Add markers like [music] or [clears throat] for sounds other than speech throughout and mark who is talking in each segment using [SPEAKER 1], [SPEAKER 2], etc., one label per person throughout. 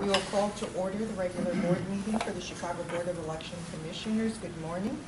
[SPEAKER 1] We will call to order the regular board meeting for the Chicago Board of Election Commissioners. Good morning.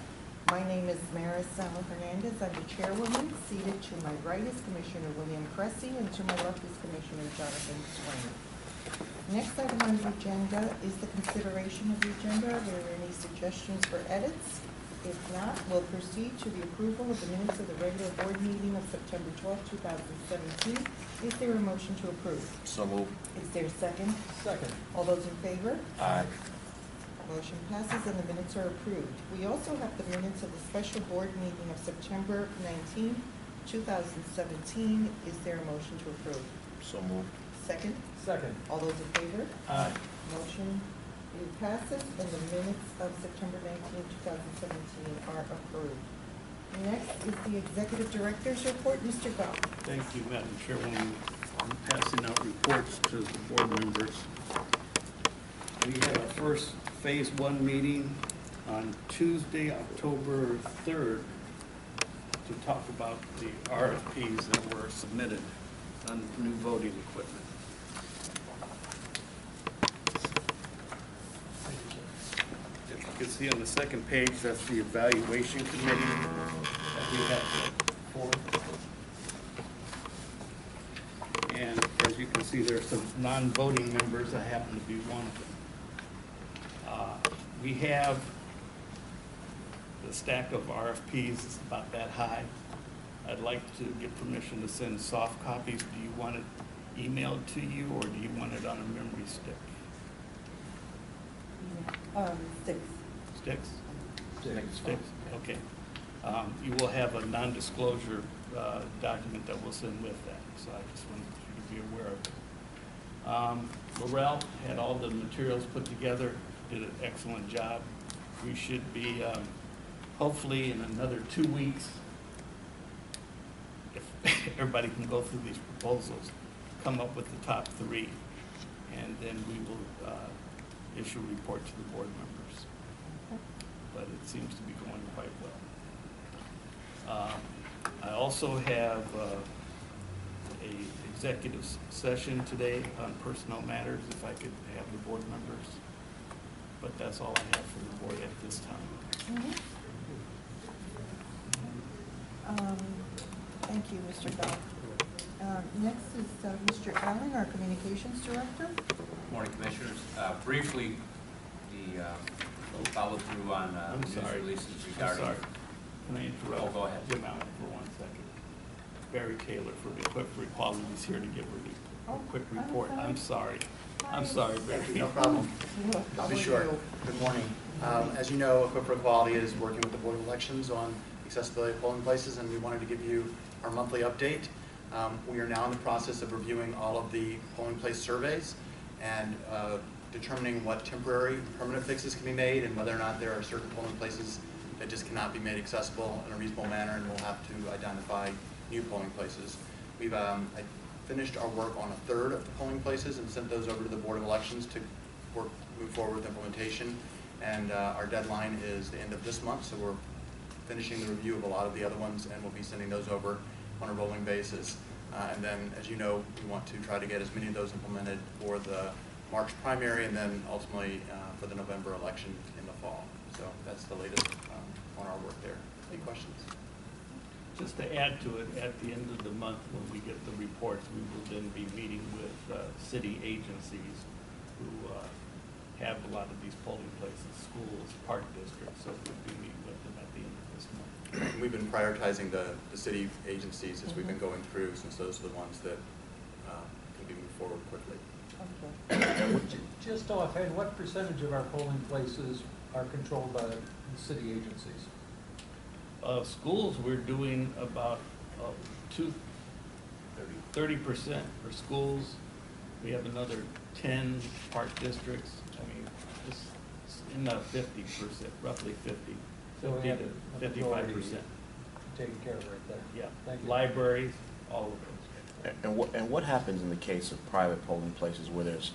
[SPEAKER 1] My name is Marisol Hernandez. I'm the chairwoman. Seated to my right is Commissioner William Kresse, and to my left is Commissioner Jonathan Swain. Next item on the agenda is the consideration of the agenda. Are there any suggestions for edits? If not, we'll proceed to the approval of the minutes of the regular board meeting of September twelfth, two thousand seventeen. Is there a motion to approve?
[SPEAKER 2] So moved.
[SPEAKER 1] Is there a second?
[SPEAKER 3] Second.
[SPEAKER 1] All those in favor?
[SPEAKER 2] Aye.
[SPEAKER 1] Motion passes and the minutes are approved. We also have the minutes of the special board meeting of September nineteenth, two thousand seventeen. Is there a motion to approve?
[SPEAKER 2] So moved.
[SPEAKER 1] Second?
[SPEAKER 3] Second.
[SPEAKER 1] All those in favor?
[SPEAKER 3] Aye.
[SPEAKER 1] Motion passes and the minutes of September 19, two thousand seventeen are approved. Next is the executive director's report. Mr. Gough.
[SPEAKER 4] Thank you, Madam Chairwoman. I'm passing out reports to the board members. We had our first Phase One meeting on Tuesday, October third, to talk about the RFPs that were submitted on new voting equipment. If you can see on the second page, that's the evaluation committee that we have for. And as you can see, there are some non-voting members, I happen to be one of them. Uh, We have the stack of RFPs is about that high. I'd like to get permission to send soft copies. Do you want it emailed to you, or do you want it on a memory stick?
[SPEAKER 1] Um, six.
[SPEAKER 4] Sticks?
[SPEAKER 3] Six.
[SPEAKER 4] Okay. Um, You will have a non-disclosure uh, document that we'll send with that, so I just wanted you to be aware of it. Um, Laurel had all the materials put together, did an excellent job. We should be, um, hopefully in another two weeks, if [laughs] everybody can go through these proposals, come up with the top three, and then we will uh, issue a report to the board members but it seems to be going quite well. Uh, I also have uh, a executive session today on personnel matters, if I could have the board members. But that's all I have for the board at this time.
[SPEAKER 1] Mhm. Um, Thank you, Mr. Bell. Um, Next is uh, Mr. Allen, our Communications Director.
[SPEAKER 5] Morning, Commissioners. Uh, Briefly, the uh, follow through on uh,
[SPEAKER 4] I'm
[SPEAKER 5] news
[SPEAKER 4] sorry.
[SPEAKER 5] releases
[SPEAKER 4] I'm
[SPEAKER 5] regarding.
[SPEAKER 4] sorry. Can I interrupt?
[SPEAKER 5] Oh, go ahead.
[SPEAKER 4] Jim Allen for one second. Barry Taylor for the Equip for Equality is here to give a re- a quick
[SPEAKER 1] Oh, I'm
[SPEAKER 4] report. I'm sorry. I'm sorry, Barry.
[SPEAKER 6] No problem. I'll be
[SPEAKER 1] are
[SPEAKER 6] short. Good morning. Um, As you know, Equip for Equality is working with the Board of Elections on accessibility of polling places, and we wanted to give you our monthly update. Um, We are now in the process of reviewing all of the polling place surveys and uh, determining what temporary permanent fixes can be made and whether or not there are certain polling places that just cannot be made accessible in a reasonable manner, and we'll have to identify new polling places. We've um, finished our work on a third of the polling places and sent those over to the Board of Elections to work, move forward with implementation. And uh, our deadline is the end of this month, so we're finishing the review of a lot of the other ones, and we'll be sending those over on a rolling basis. Uh, And then, as you know, we want to try to get as many of those implemented for the March primary, and then ultimately uh, for the November election in the fall. So that's the latest um, on our work there. Any questions?
[SPEAKER 4] Just to add to it, at the end of the month, when we get the reports, we will then be meeting with uh, city agencies who uh, have a lot of these polling places, schools, park districts, so we'll be meeting with them at the end of this month.
[SPEAKER 6] We've been prioritizing the, the city agencies as we've been going through, since those are the ones that uh, can be moved forward quickly.
[SPEAKER 1] Okay.
[SPEAKER 3] Just offhand, what percentage of our polling places are controlled by city agencies?
[SPEAKER 4] Uh, Schools, we're doing about uh, two, thirty percent for schools. We have another ten park districts. I mean, it's it's in the fifty percent, roughly fifty,
[SPEAKER 3] So we
[SPEAKER 4] fifty
[SPEAKER 3] have
[SPEAKER 4] to
[SPEAKER 3] 55
[SPEAKER 4] percent.
[SPEAKER 3] Taken care of right there.
[SPEAKER 4] Yeah,
[SPEAKER 3] Thank you.
[SPEAKER 4] libraries, all of those.
[SPEAKER 2] And what, and what happens in the case of private polling places where there's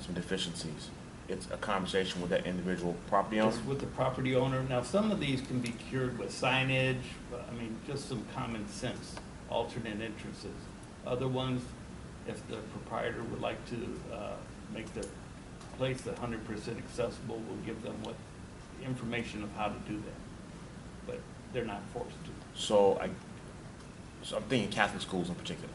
[SPEAKER 2] some deficiencies? It's a conversation with that individual property owner?
[SPEAKER 4] Just with the property owner. Now, some of these can be cured with signage, I mean, just some common sense, alternate entrances. Other ones, if the proprietor would like to, uh, make the place hundred percent accessible, we'll give them what, information of how to do that. But they're not forced to.
[SPEAKER 2] So I, so I'm thinking Catholic schools in particular,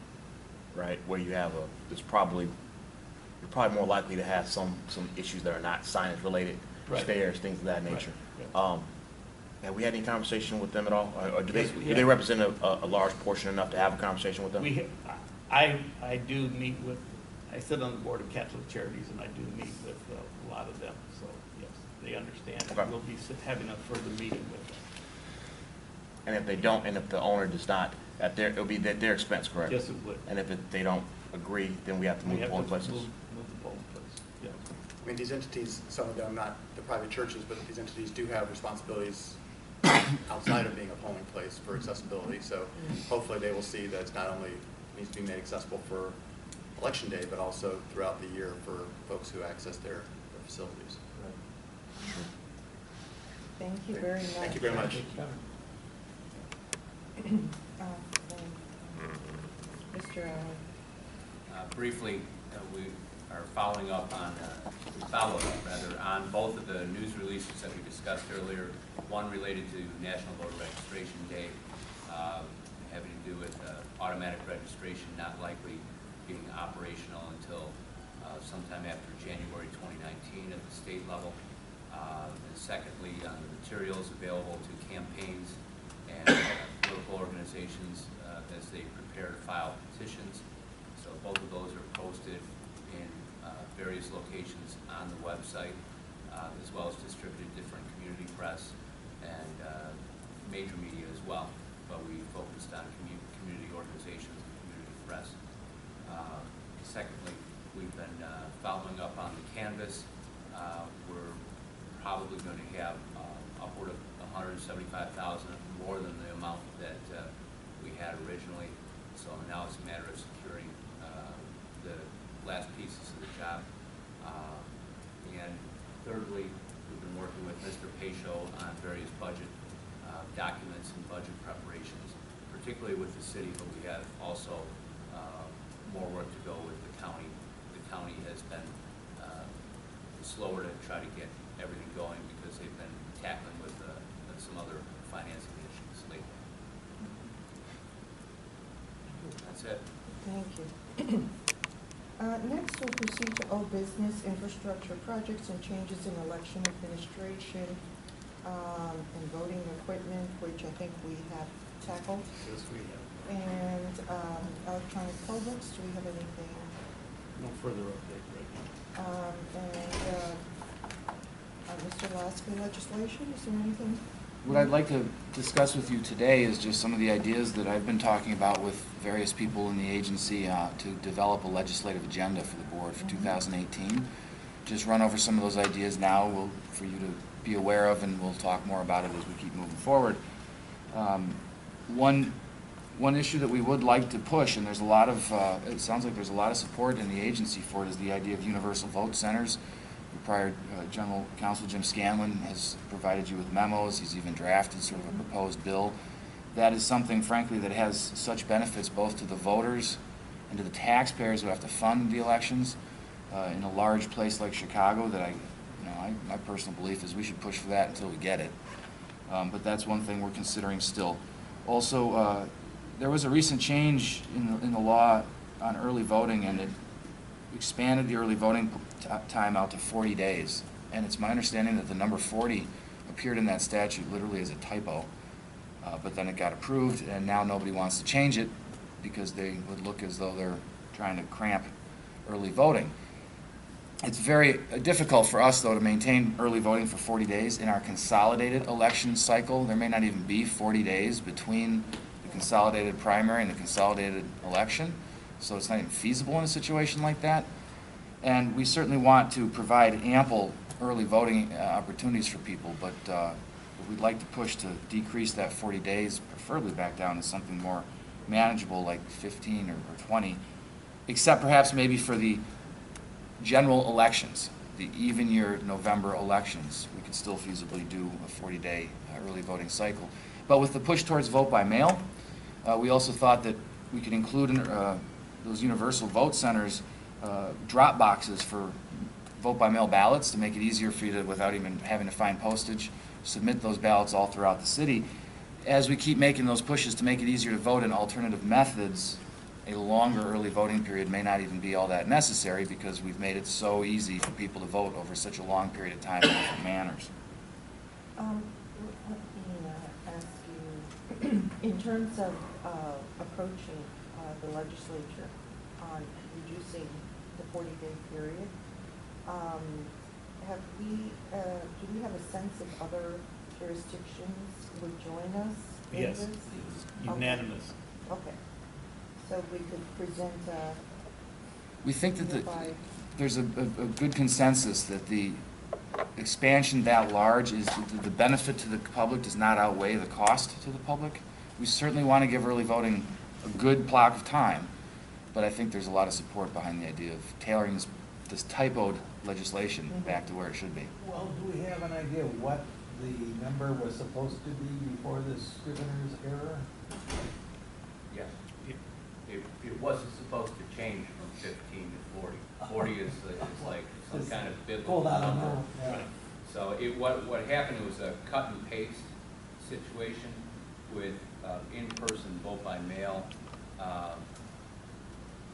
[SPEAKER 2] right, where you have a, there's probably, you're probably more likely to have some, some issues that are not signage related,
[SPEAKER 4] Right.
[SPEAKER 2] stairs, things of that
[SPEAKER 4] Right,
[SPEAKER 2] nature.
[SPEAKER 4] yeah.
[SPEAKER 2] Um, have we had any conversation with them at all, or, or do they,
[SPEAKER 4] Yes, we
[SPEAKER 2] do they
[SPEAKER 4] have.
[SPEAKER 2] represent a, a, a large portion enough to have a conversation with them?
[SPEAKER 4] We, ha- I, I do meet with, I sit on the board of Catholic Charities, and I do meet with uh, a lot of them, so, yes, they understand.
[SPEAKER 2] Okay.
[SPEAKER 4] We'll be sit- having a further meeting with them.
[SPEAKER 2] And if they don't, and if the owner does not, at their, it'll be at their expense, correct?
[SPEAKER 4] Yes, it would.
[SPEAKER 2] And if it, they don't agree, then we have to
[SPEAKER 4] We
[SPEAKER 2] move
[SPEAKER 4] have
[SPEAKER 2] polling
[SPEAKER 4] to
[SPEAKER 2] places?
[SPEAKER 4] move- Move the polling place, yeah.
[SPEAKER 6] I mean, these entities, some of them, not the private churches, but these entities do have responsibilities [coughs] outside of being a polling place for accessibility. So hopefully they will see that it's not only needs to be made accessible for election day, but also throughout the year for folks who access their their facilities.
[SPEAKER 1] Thank you very much.
[SPEAKER 6] Thank you very much.
[SPEAKER 1] Uh, Mr. Allen.
[SPEAKER 5] Uh, Briefly, uh, we are following up on, uh, we up rather, on both of the news releases that we discussed earlier. One related to National Voter Registration Day, uh, having to do with uh, automatic registration not likely being operational until uh, sometime after January 2019 at the state level. Uh, And secondly, on the materials available to campaigns and uh, political organizations uh, as they prepare to file petitions. So both of those are posted in uh, various locations on the website, uh, as well as distributed different community press and uh, major media as well. But we focused on commu- community organizations and community press. Uh, Secondly, we've been following up on the canvass. We're probably going to have upward of 175,000 more than the amount that uh, we had originally. So now it's a matter of securing uh, the last pieces of the job. Uh, And thirdly, we've been working with Mr. Pacho on various budget uh, documents and budget preparations, particularly with the city, but we have also uh, more work to go with the county. The county has been slower to try to get everything going because they've been tackling with some other financing issues lately. That's it.
[SPEAKER 1] Thank you. Uh, Next, we'll proceed to old business infrastructure projects and changes in election administration um, and voting equipment, which I think we have tackled.
[SPEAKER 4] Yes, we have.
[SPEAKER 1] And um, electronic poll books, do we have anything?
[SPEAKER 4] No further update right now.
[SPEAKER 1] Um, And uh, uh, Mr. Lasker, legislation, is there anything?
[SPEAKER 7] What I'd like to discuss with you today is just some of the ideas that I've been talking about with various people in the agency uh, to develop a legislative agenda for the board for
[SPEAKER 1] Mhm.
[SPEAKER 7] 2018. Just run over some of those ideas now we'll- for you to be aware of, and we'll talk more about it as we keep moving forward. Um, One, one issue that we would like to push, and there's a lot of, uh, it sounds like there's a lot of support in the agency for it, is the idea of universal vote centers. The prior uh, General Counsel Jim Scanlon has provided you with memos, he's even drafted sort of a proposed bill. That is something frankly that has such benefits both to the voters and to the taxpayers who have to fund the elections uh, in a large place like Chicago that I, you know, I, my personal belief is we should push for that until we get it. Um, But that's one thing we're considering still. Also, uh, there was a recent change in the, in the law on early voting, and it expanded the early voting time out to 40 days. And it's my understanding that the number 40 appeared in that statute literally as a typo. Uh, But then it got approved, and now nobody wants to change it because they would look as though they're trying to cramp early voting. It's very uh, difficult for us, though, to maintain early voting for 40 days in our consolidated election cycle. There may not even be 40 days between the consolidated primary and the consolidated election, so it's not even feasible in a situation like that. And we certainly want to provide ample early voting uh, opportunities for people, but uh, we'd like to push to decrease that 40 days, preferably back down to something more manageable, like 15 or or 20, except perhaps maybe for the general elections, the even year November elections, we could still feasibly do a 40-day uh, early voting cycle. But with the push towards vote by mail, uh, we also thought that we could include in uh, those universal vote centers uh, drop boxes for vote-by-mail ballots to make it easier for you to, without even having to find postage, submit those ballots all throughout the city. As we keep making those pushes to make it easier to vote in alternative methods, a longer early voting period may not even be all that necessary because we've made it so easy for people to vote over such a long period of time in different manners.
[SPEAKER 1] Um, let me uh, ask you, [clears throat] in terms of uh, approaching uh, the legislature on reducing the forty-day period, um, have we, uh, do we have a sense of other jurisdictions would join us in
[SPEAKER 4] Yes.
[SPEAKER 1] this?
[SPEAKER 4] Unanimous.
[SPEAKER 1] Okay, so we could present a
[SPEAKER 7] We think that the,
[SPEAKER 1] unified,
[SPEAKER 7] there's a, a, a good consensus that the expansion that large is, the- the benefit to the public does not outweigh the cost to the public. We certainly want to give early voting a good block of time, but I think there's a lot of support behind the idea of tailoring this, this typoed legislation back to where it should be.
[SPEAKER 3] Well, do we have an idea what the number was supposed to be before the Scrivener's error?
[SPEAKER 5] Yes. It, it wasn't supposed to change from fifteen to forty. Forty is, is like some kind of biblical
[SPEAKER 3] Hold on,
[SPEAKER 5] number.
[SPEAKER 3] no, yeah.
[SPEAKER 5] So it, what, what happened was a cut and paste situation with uh, in-person vote by mail uh,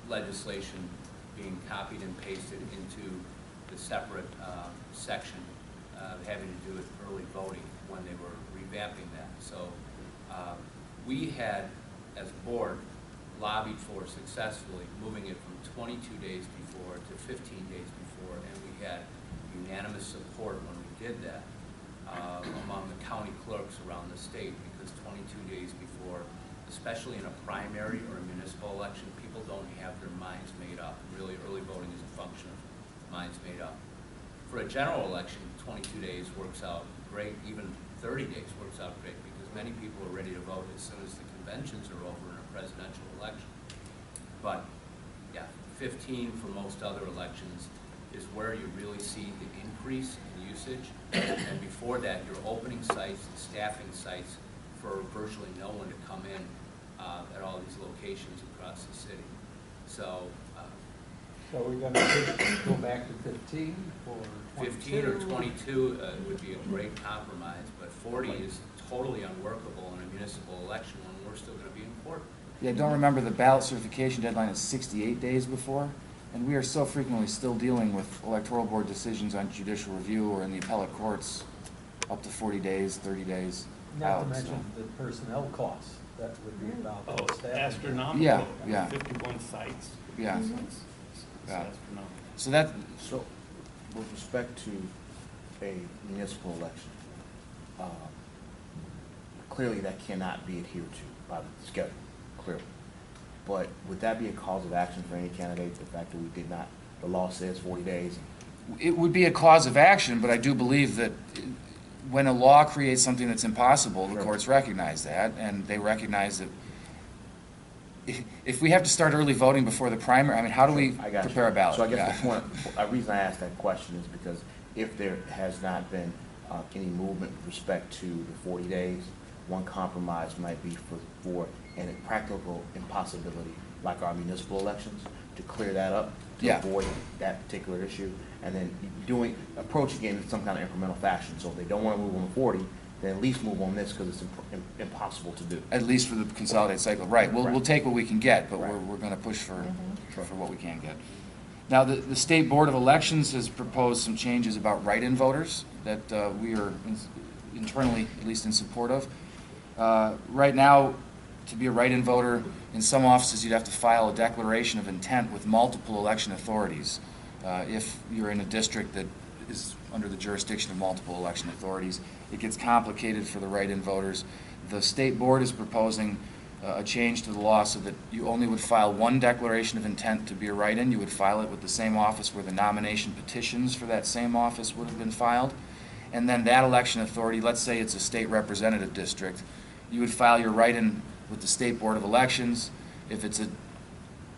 [SPEAKER 5] legislation being copied and pasted into the separate uh, section uh, having to do with early voting when they were revamping that. So uh, we had, as board, lobbied for successfully moving it from 22 days before to 15 days before, and we had unanimous support when we did that uh, among the county clerks around the state, because 22 days before, especially in a primary or a municipal election, people don't have their minds made up. Really, early voting is a function of minds made up. For a general election, 22 days works out great, even 30 days works out great, because many people are ready to vote as soon as the conventions are over in a presidential election. But, yeah, 15 for most other elections is where you really see the increase in usage. And before that, you're opening sites and staffing sites for virtually no one to come in uh, at all these locations across the city. So uh,
[SPEAKER 3] So we're gonna go back to fifteen or twenty-two?
[SPEAKER 5] 15 or 22 uh, would be a great compromise, but 40 is totally unworkable in a municipal election when we're still going to be in court.
[SPEAKER 7] Yeah, don't remember the ballot certification deadline is sixty-eight days before, and we are so frequently still dealing with electoral board decisions on judicial review or in the appellate courts up to forty days, thirty days
[SPEAKER 3] Not to
[SPEAKER 7] out, so.
[SPEAKER 3] mention the personnel costs that would be about.
[SPEAKER 4] Oh,
[SPEAKER 3] the staffing.
[SPEAKER 4] astronomical.
[SPEAKER 7] Yeah, yeah.
[SPEAKER 4] Fifty-one sites.
[SPEAKER 7] Yeah.
[SPEAKER 4] So it's- it's
[SPEAKER 7] Yeah.
[SPEAKER 4] astronomical.
[SPEAKER 7] So that,
[SPEAKER 2] So, with respect to a municipal election, uh, clearly that cannot be adhered to by the schedule, clearly. But would that be a cause of action for any candidate, the fact that we did not, the law says forty days?
[SPEAKER 7] it would be a cause of action, but I do believe that when a law creates something that's impossible, the
[SPEAKER 2] Sure.
[SPEAKER 7] courts recognize that, and they recognize that if- we have to start early voting before the primary, I mean, how do we
[SPEAKER 2] I got you.
[SPEAKER 7] prepare a ballot?
[SPEAKER 2] So I guess
[SPEAKER 7] Yeah.
[SPEAKER 2] the point, the reason I asked that question is because if there has not been uh, any movement with respect to the forty days, one compromise might be for, for an practical impossibility, like our municipal elections, to clear that up, to
[SPEAKER 7] Yeah.
[SPEAKER 2] avoid that particular issue, and then doing, approaching it in some kind of incremental fashion. So if they don't want to move on the forty, then at least move on this, because it's imp- im- impossible to do.
[SPEAKER 7] At least for the consolidated cycle, right, we'll, we'll
[SPEAKER 2] Right.
[SPEAKER 7] take what we can get, but we're,
[SPEAKER 2] Right.
[SPEAKER 7] we're gonna push for,
[SPEAKER 1] Mhm.
[SPEAKER 7] for what we can get. Now, the, the State Board of Elections has proposed some changes about write-in voters that, uh, we are in- internally, at least in support of. Uh, right now, to be a write-in voter, in some offices, you'd have to file a declaration of intent with multiple election authorities. Uh, if you're in a district that is under the jurisdiction of multiple election authorities, it gets complicated for the write-in voters. The state board is proposing uh, a change to the law so that you only would file one declaration of intent to be a write-in. You would file it with the same office where the nomination petitions for that same office would have been filed. And then that election authority, let's say it's a state representative district, you would file your write-in with the State Board of Elections. If it's a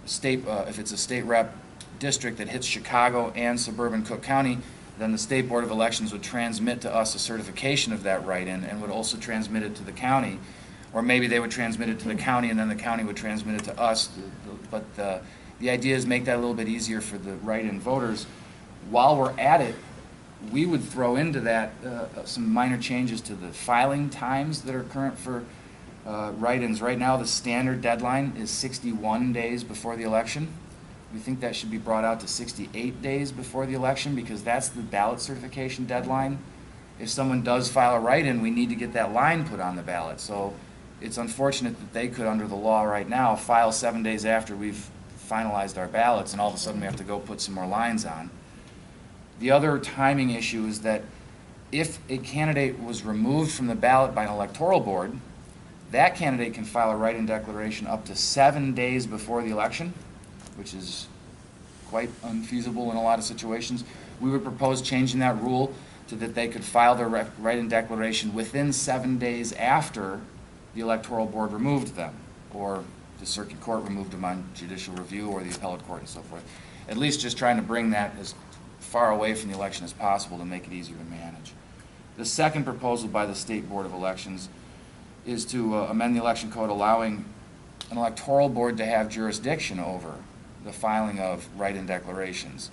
[SPEAKER 7] state, uh, if it's a state rep district that hits Chicago and suburban Cook County, then the State Board of Elections would transmit to us a certification of that write-in and would also transmit it to the county. Or maybe they would transmit it to the county and then the county would transmit it to us. But the, the idea is make that a little bit easier for the write-in voters. while we're at it, we would throw into that uh, some minor changes to the filing times that are current for uh, write-ins. Right now, the standard deadline is 61 days before the election. We think that should be brought out to 68 days before the election because that's the ballot certification deadline. If someone does file a write-in, we need to get that line put on the ballot. So it's unfortunate that they could, under the law right now, file seven days after we've finalized our ballots, and all of a sudden we have to go put some more lines on. The other timing issue is that if a candidate was removed from the ballot by an electoral board, that candidate can file a write-in declaration up to seven days before the election, which is quite unfeasible in a lot of situations. We would propose changing that rule to that they could file their write-in declaration within seven days after the electoral board removed them, or the circuit court removed them on judicial review, or the appellate court and so forth. At least just trying to bring that as far away from the election as possible to make it easier to manage. The second proposal by the State Board of Elections is to uh, amend the election code allowing an electoral board to have jurisdiction over the filing of write-in declarations.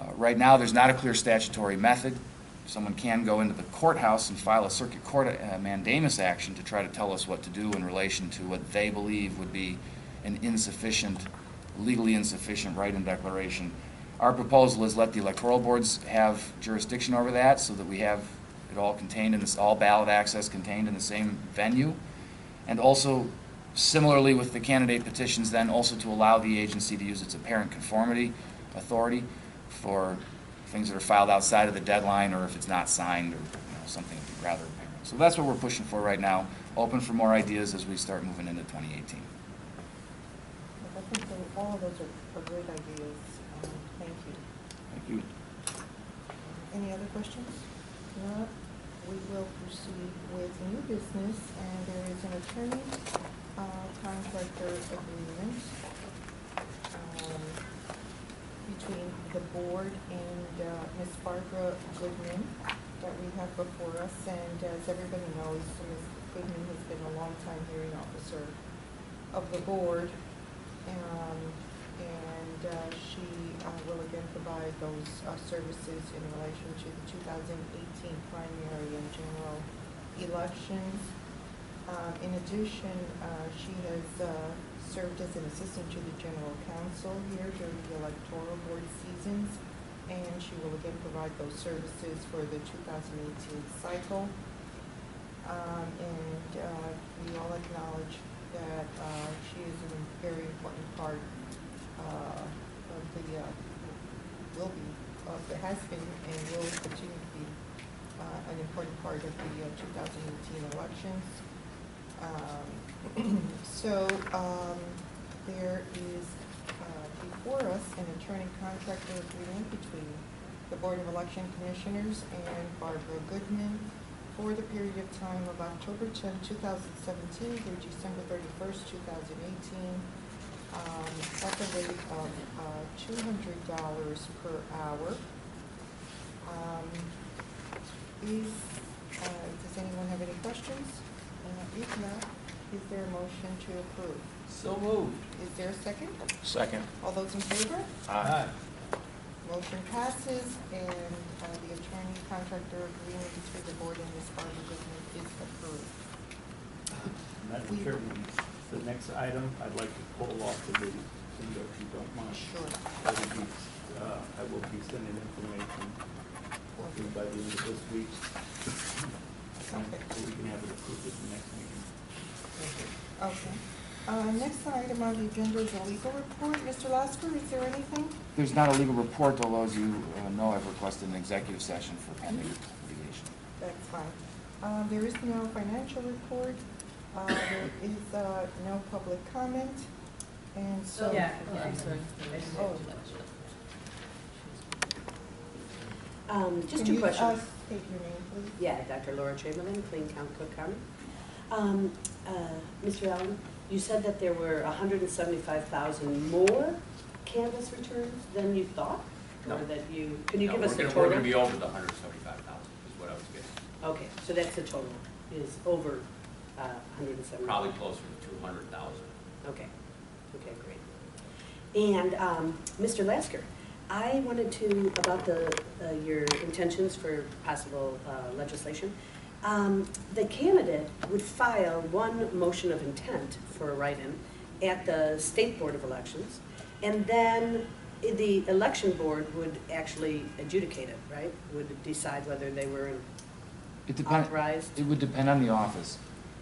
[SPEAKER 7] Uh, Right now, there's not a clear statutory method. Someone can go into the courthouse and file a circuit court uh, mandamus action to try to tell us what to do in relation to what they believe would be an insufficient, legally insufficient write-in declaration. Our proposal is let the electoral boards have jurisdiction over that so that we have it all contained in this, all ballot access contained in the same venue. And also similarly with the candidate petitions, then also to allow the agency to use its apparent conformity authority for things that are filed outside of the deadline or if it's not signed or, you know, something rather apparent. So that's what we're pushing for right now, open for more ideas as we start moving into 2018.
[SPEAKER 1] I think all of those are, are great ideas. Um, Thank you.
[SPEAKER 7] Thank you.
[SPEAKER 1] Any other questions? Not, we will proceed with new business, and there is an attorney, uh, contractor agreement, um, between the board and, uh, Ms. Barbara Goodman that we have before us, and as everybody knows, Ms. Goodman has been a long-time hearing officer of the board, um, and uh, she uh, will again provide those uh, services in relation to the 2018 primary and general elections. Um, In addition, uh, she has uh, served as an assistant to the general counsel here during the electoral board seasons, and she will again provide those services for the 2018 cycle. Um, And uh, we all acknowledge that she is a very important part of the, uh, will be, uh, has been and will continue to be uh, an important part of the uh, 2018 elections. Um, [clears throat] So um, there is uh, before us an attorney contractor agreement between the Board of Election Commissioners and Barbara Goodman for the period of time of October 10, 2017 through December 31st, 2018, um, at the rate of uh, $200 per hour. Um, Is, uh, does anyone have any questions? Uh, If not, is there a motion to approve?
[SPEAKER 3] So moved.
[SPEAKER 1] Is there a second?
[SPEAKER 2] Second.
[SPEAKER 1] All those in favor?
[SPEAKER 3] Aye.
[SPEAKER 1] Motion passes, and uh, the attorney contractor agreement between the board and Ms. Barbara Goodman is approved.
[SPEAKER 4] Madam Chairman, the next item, I'd like to pull off the meeting, if you don't mind.
[SPEAKER 1] Sure.
[SPEAKER 4] I will be, uh, I will be sending information hopefully by the end of this week. So we can have it approved at the next meeting.
[SPEAKER 1] Okay. Uh, Next item on the agenda is a legal report. Mr. Lasker, is there anything?
[SPEAKER 7] There's not a legal report, although as you uh, know, I've requested an executive session for pending litigation.
[SPEAKER 1] That's fine. Um, There is no financial report. Uh, There is uh, no public comment, and so.
[SPEAKER 8] Yeah, I'm sorry.
[SPEAKER 1] Oh.
[SPEAKER 8] Um, just
[SPEAKER 1] Can
[SPEAKER 8] two
[SPEAKER 1] you, uh,
[SPEAKER 8] questions.
[SPEAKER 1] State your name, please.
[SPEAKER 8] Yeah, Dr. Laura Chamberlain, Clean County, Cook County. Um, uh, Mr. Allen, you said that there were hundred and seventy-five thousand more canvass returns than you thought?
[SPEAKER 5] No.
[SPEAKER 8] Or that you, can you
[SPEAKER 5] No,
[SPEAKER 8] give us
[SPEAKER 5] we're
[SPEAKER 8] the
[SPEAKER 5] gonna-
[SPEAKER 8] total?
[SPEAKER 5] We're gonna be over the hundred seventy-five thousand, is what I was getting.
[SPEAKER 8] Okay, so that's the total, is over, uh, hundred and seventy?
[SPEAKER 5] Probably closer to two hundred thousand.
[SPEAKER 8] Okay, okay, great. And, um, Mr. Lasker, I wanted to, about the, uh, your intentions for possible uh, legislation. Um, The candidate would file one motion of intent for a write-in at the State Board of Elections, and then the election board would actually adjudicate it, right? Would decide whether they were
[SPEAKER 7] It depends,
[SPEAKER 8] authorized?
[SPEAKER 7] it would depend on the office.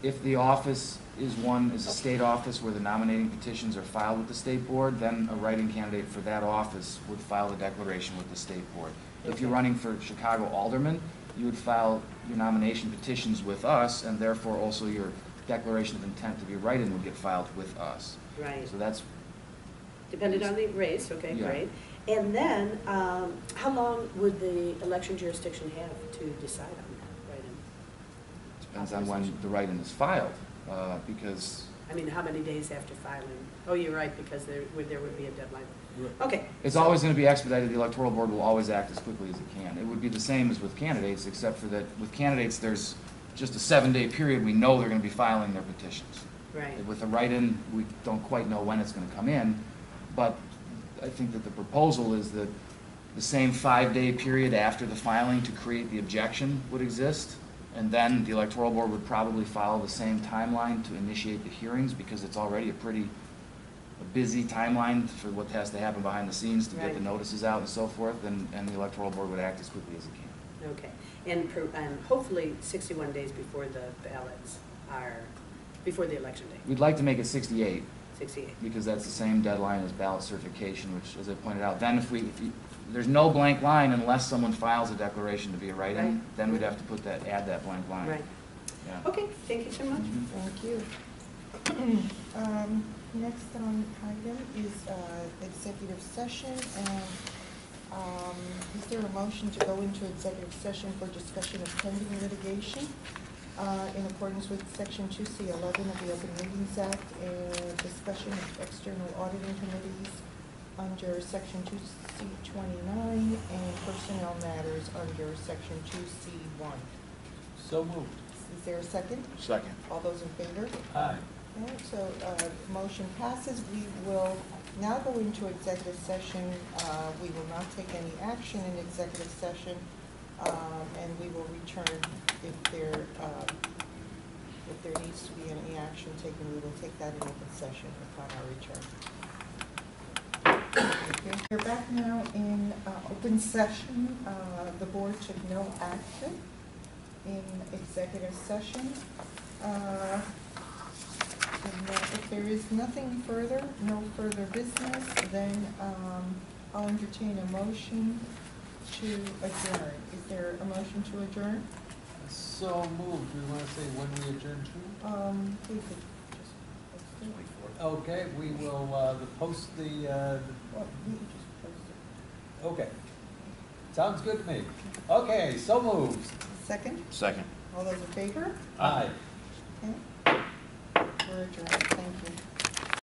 [SPEAKER 7] If the office is one, is a state office where the nominating petitions are filed with the state board, then a write-in candidate for that office would file the declaration with the state board. If you're running for Chicago alderman, you would file your nomination petitions with us, and therefore also your declaration of intent to be write-in would get filed with us.
[SPEAKER 8] Right.
[SPEAKER 7] So that's,
[SPEAKER 8] Depended on the race, okay,
[SPEAKER 7] Yeah.
[SPEAKER 8] great. And then, um, how long would the election jurisdiction have to decide on?
[SPEAKER 7] Depends on when the write-in is filed, uh, because
[SPEAKER 8] I mean, how many days after filing? Oh, you're right, because there would, there would be a deadline. Okay.
[SPEAKER 7] It's
[SPEAKER 8] so-
[SPEAKER 7] always gonna be expedited, the electoral board will always act as quickly as it can. It would be the same as with candidates, except for that with candidates, there's just a seven-day period, we know they're gonna be filing their petitions.
[SPEAKER 8] Right,
[SPEAKER 7] With a write-in, we don't quite know when it's gonna come in, but I think that the proposal is that the same five-day period after the filing to create the objection would exist, and then the electoral board would probably follow the same timeline to initiate the hearings, because it's already a pretty a busy timeline for what has to happen behind the scenes to get the
[SPEAKER 8] Right.
[SPEAKER 7] notices out and so forth, and, and the electoral board would act as quickly as it can.
[SPEAKER 8] okay. And, hopefully sixty-one days before the ballots are, before the election day,
[SPEAKER 7] We'd like to make it sixty-eight,
[SPEAKER 8] 68.
[SPEAKER 7] because that's the same deadline as ballot certification, which, as I pointed out, then if we, if you, there's no blank line unless someone files a declaration to be a write-in,
[SPEAKER 8] Right.
[SPEAKER 7] then we'd have to put that, add that blank line.
[SPEAKER 8] Right.
[SPEAKER 7] Yeah.
[SPEAKER 8] Okay, thank you so much.
[SPEAKER 7] Mhm.
[SPEAKER 1] Thank you. [clears throat] Um, Next on item is uh, executive session, and um, is there a motion to go into executive session for discussion of pending litigation uh, in accordance with section two C eleven of the Open Meetings Act, and discussion of external auditing committees under section two C twenty-nine, and personnel matters under section two C one.
[SPEAKER 3] So moved.
[SPEAKER 1] Is there a second?
[SPEAKER 2] Second.
[SPEAKER 1] All those in favor?
[SPEAKER 3] Aye.
[SPEAKER 1] Okay, so, uh, motion passes. We will now go into executive session. Uh, we will not take any action in executive session, um, and we will return if there, uh, if there needs to be any action taken, we will take that in open session upon our return. Thank you. We're back now in, uh, open session. Uh, the board took no action in executive session. Uh, and uh, if there is nothing further, no further business, then um, I'll entertain a motion to adjourn. Is there a motion to adjourn?
[SPEAKER 3] So moved. Do We want to say when we adjourn to?
[SPEAKER 1] Um, we could just post it.
[SPEAKER 3] Okay, we will, uh, the post the, uh, the-
[SPEAKER 1] Well, we could just post it.
[SPEAKER 3] Okay. Sounds good to me. Okay, so moves.
[SPEAKER 1] Second,
[SPEAKER 2] Second.
[SPEAKER 1] all those in favor?
[SPEAKER 3] Aye.
[SPEAKER 1] Okay. We're adjourned, thank you.